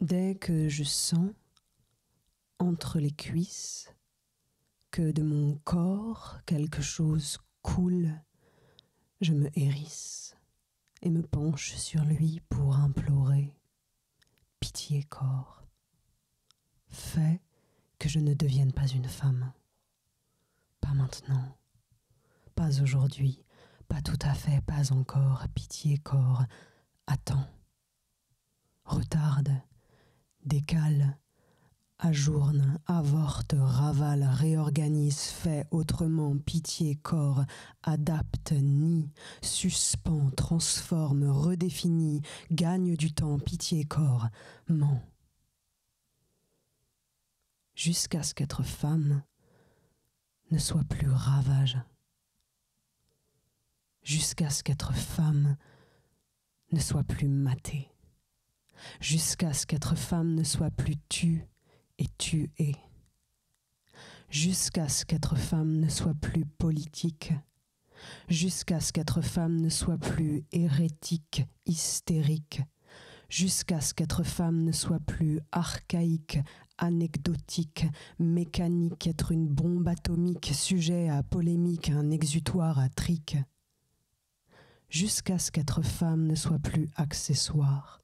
Dès que je sens entre les cuisses que de mon corps quelque chose coule, je me hérisse et me penche sur lui pour implorer pitié corps. Fais que je ne devienne pas une femme. Pas maintenant, pas aujourd'hui, pas tout à fait, pas encore, pitié corps, attends, retarde, décale, ajourne, avorte, ravale, réorganise, fait autrement, pitié, corps, adapte, nie, suspend, transforme, redéfinit, gagne du temps, pitié, corps, ment. Jusqu'à ce qu'être femme ne soit plus ravage. Jusqu'à ce qu'être femme ne soit plus maté. Jusqu'à ce qu'être femme ne soit plus tue et tu es. Jusqu'à ce qu'être femme ne soit plus politique, jusqu'à ce qu'être femme ne soit plus hérétique, hystérique, jusqu'à ce qu'être femme ne soit plus archaïque, anecdotique, mécanique, être une bombe atomique, sujet à polémique, un exutoire à trique, jusqu'à ce qu'être femme ne soit plus accessoire,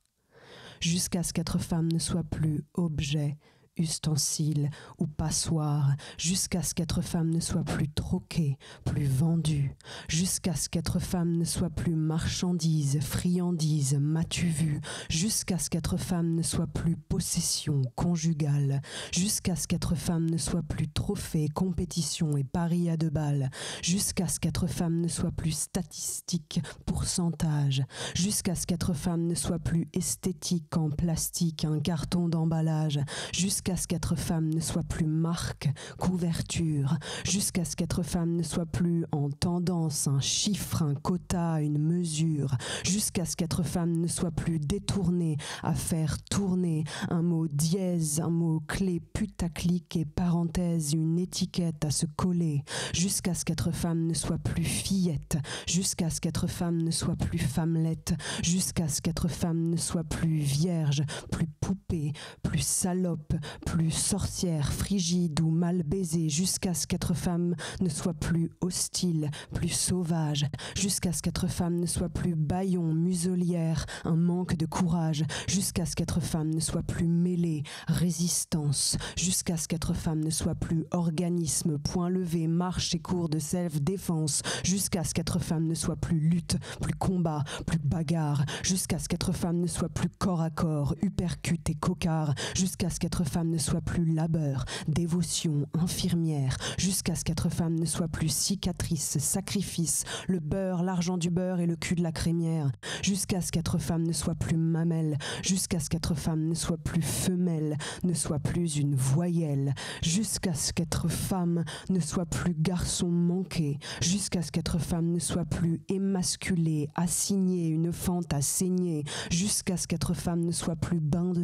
jusqu'à ce qu'être femme ne soit plus objet, ustensile ou passoire, jusqu'à ce qu'être femme ne soit plus troquée, plus vendue, jusqu'à ce qu'être femme ne soit plus marchandise, friandise, m'as-tu vu, jusqu'à ce qu'être femme ne soit plus possession conjugale, jusqu'à ce qu'être femme ne soit plus trophée, compétition et pari à deux balles, jusqu'à ce qu'être femme ne soit plus statistique, pourcentage, jusqu'à ce qu'être femme ne soit plus esthétique en plastique, un carton d'emballage, jusqu'à jusqu'à ce qu'être femme ne soit plus marque, couverture, jusqu'à ce qu'être femme ne soit plus en tendance, un chiffre, un quota, une mesure, jusqu'à ce qu'être femme ne soit plus détournée à faire tourner un mot dièse, un mot clé putaclic et parenthèse, une étiquette à se coller, jusqu'à ce qu'être femme ne soit plus fillette, jusqu'à ce qu'être femme ne soit plus femmelette, jusqu'à ce qu'être femme ne soit plus vierge, plus poupée, plus salope, plus sorcière, frigide ou mal baisée, jusqu'à ce qu'être femme ne soit plus hostile, plus sauvage, jusqu'à ce qu'être femme ne soit plus baillon, muselière, un manque de courage, jusqu'à ce qu'être femme ne soit plus mêlée, résistance, jusqu'à ce qu'être femme ne soit plus organisme, point levé, marche et cours de self-défense, jusqu'à ce qu'être femme ne soit plus lutte, plus combat, plus bagarre, jusqu'à ce qu'être femme ne soit plus corps à corps, uppercut et cocard, jusqu'à ce qu'être femme ne soit plus labeur, dévotion, infirmière, jusqu'à ce qu'être femme ne soit plus cicatrice, sacrifice, le beurre, l'argent du beurre et le cul de la crémière, jusqu'à ce qu'être femme ne soit plus mamelle, jusqu'à ce qu'être femme ne soit plus femelle, ne soit plus une voyelle, jusqu'à ce qu'être femme ne soit plus garçon manqué, jusqu'à ce qu'être femme ne soit plus émasculée, assignée, une fente à saigner, jusqu'à ce qu'être femme ne soit plus bain de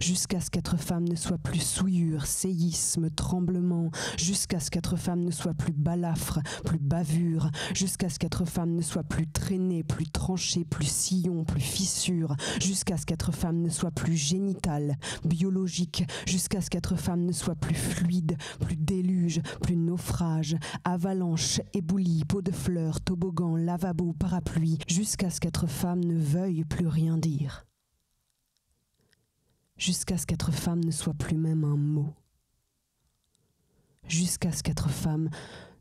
jusqu'à ce qu'être femme ne soit plus souillure, séisme, tremblement, jusqu'à ce qu'être femme ne soit plus balafre, plus bavure, jusqu'à ce qu'être femme ne soit plus traînée, plus tranchée, plus sillon, plus fissure, jusqu'à ce qu'être femme ne soit plus génitale, biologique, jusqu'à ce qu'être femme ne soit plus fluide, plus déluge, plus naufrage, avalanche, éboulis, peau de fleurs, toboggan, lavabo, parapluie, jusqu'à ce qu'être femme ne veuille plus rien dire jusqu'à ce qu'être femme ne soit plus même un mot, jusqu'à ce qu'être femme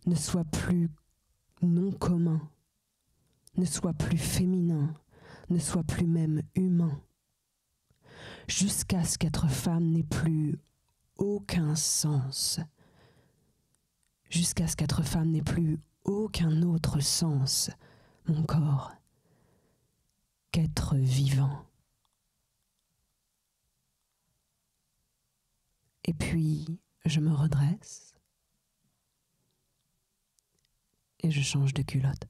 ne soit plus non commun, ne soit plus féminin, ne soit plus même humain, jusqu'à ce qu'être femme n'ait plus aucun sens, jusqu'à ce qu'être femme n'ait plus aucun autre sens, mon corps, qu'être vivant. Et puis, je me redresse et je change de culotte.